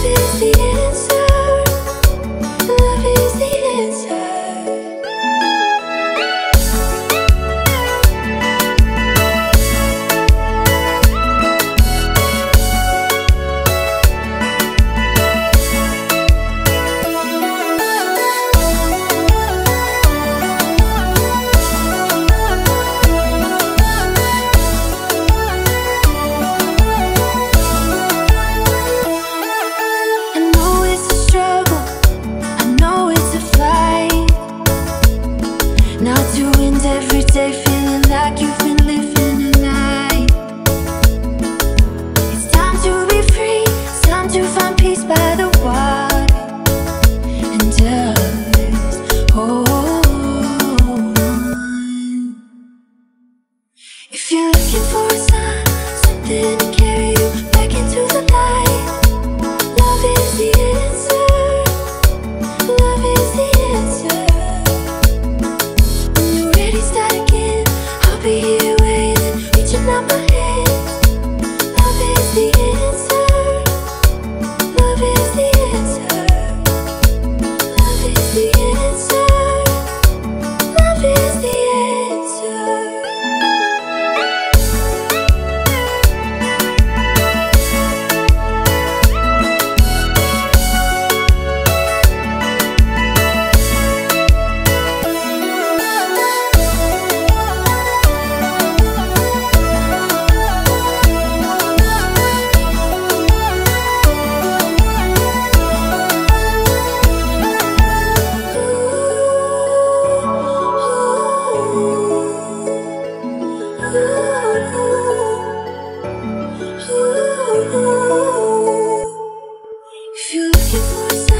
Is the feeling like you've been living a lie. It's time to be free, it's time to find peace by the water. And just hold oh, on If you're looking for a sign, something up. If you looking for